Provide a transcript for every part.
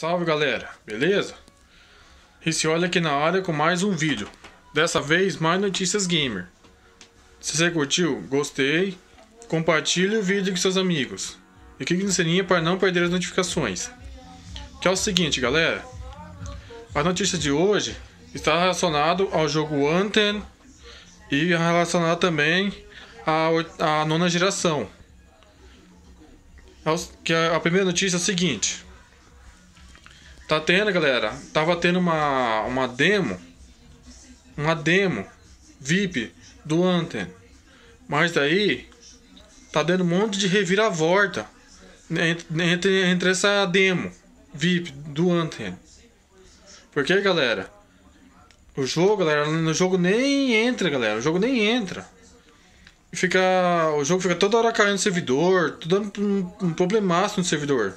Salve galera, beleza? Esse olha aqui na área com mais um vídeo. Dessa vez mais notícias gamer. Se você curtiu, gostei, compartilhe o vídeo com seus amigos. E clique no sininho para não perder as notificações. Que é o seguinte galera. A notícia de hoje está relacionado ao jogo Anthem e relacionado também à, à nona geração. É que a primeira notícia é a seguinte. Tá tendo, galera. Tava tendo uma, uma demo. Uma demo VIP do Anthem. Mas daí tá dando um monte de reviravolta entre, entre essa demo VIP do Anthem. Porque, galera, o jogo, galera, no jogo nem entra, galera. O jogo nem entra. Fica, o jogo fica toda hora caindo no servidor, tudo dando um, um problemaço no servidor.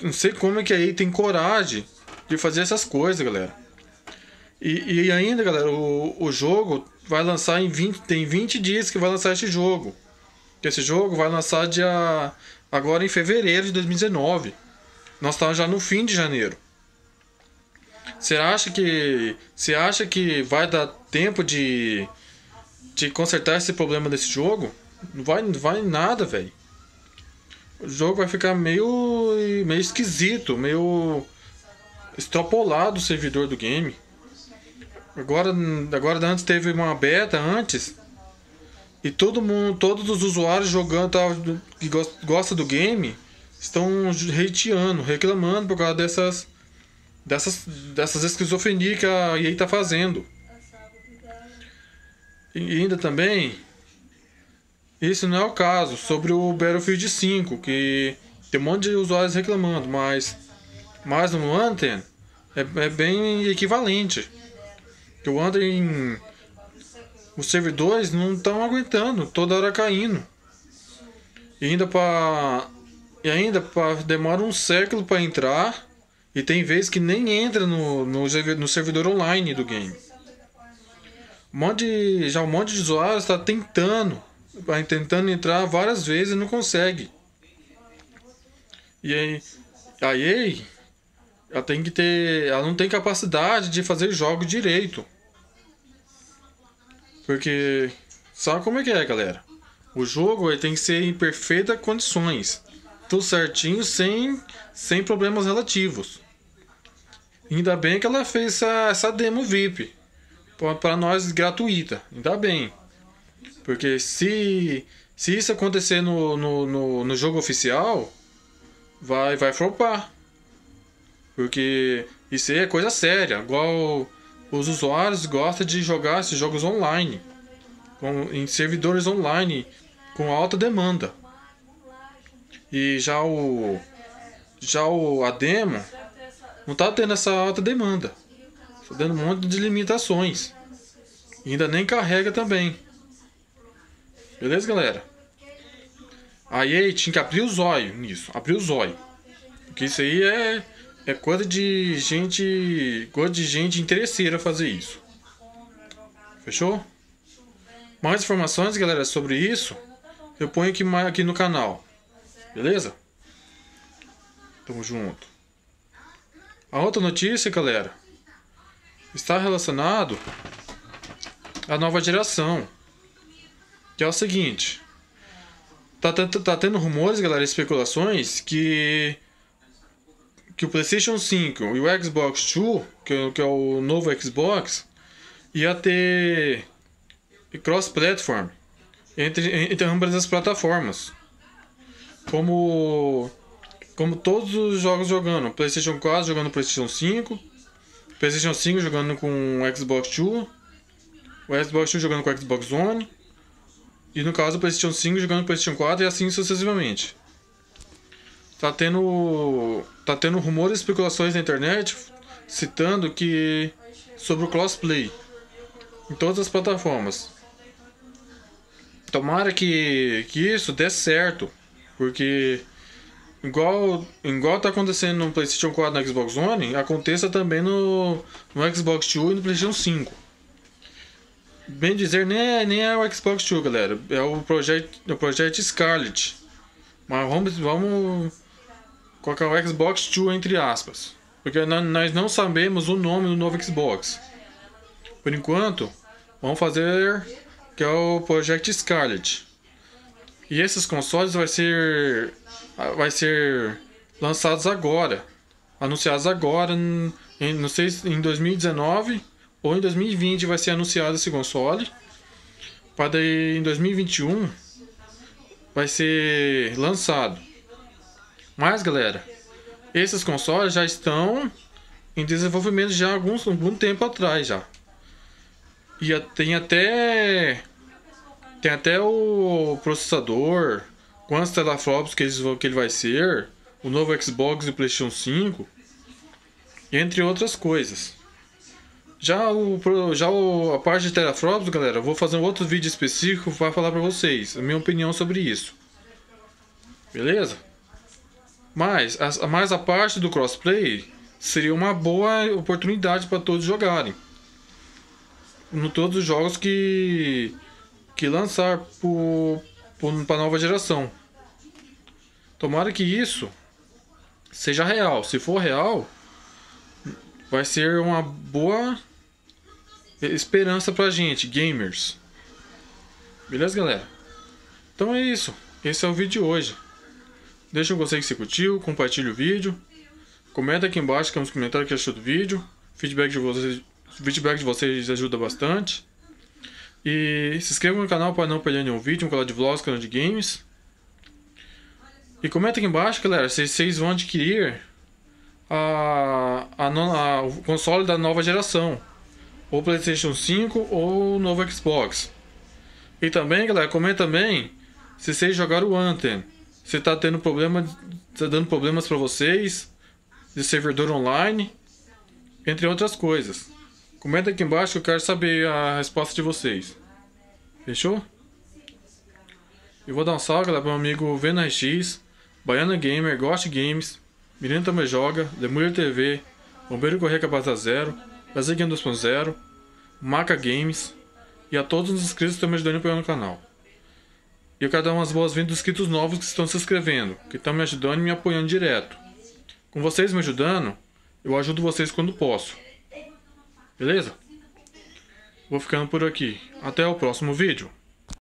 Não sei como é que aí tem coragem de fazer essas coisas, galera. E, e ainda, galera, o, o jogo vai lançar em 20. Tem 20 dias que vai lançar esse jogo. Esse jogo vai lançar dia. Agora em fevereiro de 2019. Nós estamos já no fim de janeiro. Você acha que. Você acha que vai dar tempo de. de consertar esse problema desse jogo? Não vai, não vai nada, velho o jogo vai ficar meio, meio esquisito, meio extrapolado o servidor do game. Agora, agora antes teve uma beta antes e todo mundo, todos os usuários jogando tá, que gosta do game estão hateando, reclamando por causa dessas dessas dessas esquizofrenias que a EA tá fazendo. E ainda também isso não é o caso sobre o Battlefield 5, que tem um monte de usuários reclamando, mas, mas no Anthem é, é bem equivalente. Que o Anthem, os servidores não estão aguentando, toda hora caindo. E ainda para e ainda pra, demora um século para entrar e tem vezes que nem entra no, no, no servidor online do game. Um monte de, já um monte de usuários está tentando vai tentando entrar várias vezes e não consegue. E aí, a EA, ela tem que ter, ela não tem capacidade de fazer jogos direito. Porque sabe como é que é, galera? O jogo ele tem que ser em perfeitas condições, tudo certinho, sem sem problemas relativos. Ainda bem que ela fez essa, essa demo VIP para nós gratuita. Ainda bem. Porque se, se isso acontecer no, no, no, no jogo oficial, vai, vai flopar. Porque isso aí é coisa séria. Igual os usuários gostam de jogar esses jogos online. Com, em servidores online com alta demanda. E já o. Já o a demo não tá tendo essa alta demanda. Tá dando um monte de limitações. E ainda nem carrega também. Beleza, galera? A EA tinha que abrir os olhos nisso, abrir os olhos. Porque isso aí é, é coisa de gente. coisa de gente interesseira fazer isso. Fechou? Mais informações, galera, sobre isso, eu ponho aqui, aqui no canal. Beleza? Tamo junto. A outra notícia, galera, está relacionado à nova geração. Que é o seguinte. Tá, tá, tá tendo rumores, galera, especulações que que o PlayStation 5 e o Xbox 2, que é, que é o novo Xbox, ia ter cross-platform entre, entre ambas as plataformas. Como como todos os jogos jogando, PlayStation 4 jogando PlayStation 5, PlayStation 5 jogando com Xbox 2, o Xbox 2 jogando com o Xbox One e no caso o PlayStation 5 jogando o PlayStation 4 e assim sucessivamente. Tá tendo tá tendo rumores e especulações na internet citando que sobre o crossplay em todas as plataformas. Tomara que, que isso dê certo, porque igual igual tá acontecendo no PlayStation 4 e no Xbox One, aconteça também no, no Xbox 2 e no PlayStation 5. Bem dizer, nem é, nem é o Xbox Two, galera. É o projeto, o projeto Scarlet. Mas vamos, vamos, colocar o Xbox Two entre aspas. Porque nós não sabemos o nome do novo Xbox. Por enquanto, vamos fazer que é o Project Scarlet. E esses consoles vai ser vai ser lançados agora, anunciados agora, em, não sei em 2019 ou em 2020 vai ser anunciado esse console. Para daí em 2021 vai ser lançado. Mas galera, esses consoles já estão em desenvolvimento já há algum, algum tempo atrás já. E tem até tem até o processador, quantos teraflops que, eles, que ele vai ser, o novo Xbox e o PlayStation 5, entre outras coisas. Já, o, já o, a parte de teraflops, galera, eu vou fazer um outro vídeo específico para falar para vocês a minha opinião sobre isso. Beleza? Mas a, mais a parte do crossplay seria uma boa oportunidade para todos jogarem no todos os jogos que que lançar para a nova geração. Tomara que isso seja real. Se for real, vai ser uma boa esperança pra gente, gamers. Beleza, galera? Então é isso. Esse é o vídeo de hoje. Deixa um gostei que você curtiu, compartilhe o vídeo. Comenta aqui embaixo que é nos comentários que achou do vídeo. Feedback de vocês o feedback de vocês ajuda bastante. E se inscreva no canal para não perder nenhum vídeo, um canal de vlogs, canal de games. E comenta aqui embaixo, galera, se vocês vão adquirir a, a, a, o console da nova geração. Ou Playstation 5 ou o novo Xbox. E também, galera, comenta também se vocês jogaram o Anthem. Se tá tendo problema, tá dando problemas para vocês de servidor online, entre outras coisas. Comenta aqui embaixo que eu quero saber a resposta de vocês. Fechou? Eu vou dar um salve para meu amigo VNX, Baiana Gamer, Ghost Games, Menino Também Joga, Demulher TV, Bombeiro Correia Capaz Zero, Brasil Game 2.0, Maca Games e a todos os inscritos que estão me ajudando a apoiar no canal. E eu quero dar umas boas-vindas aos inscritos novos que estão se inscrevendo, que estão me ajudando e me apoiando direto. Com vocês me ajudando, eu ajudo vocês quando posso. Beleza? Vou ficando por aqui. Até o próximo vídeo.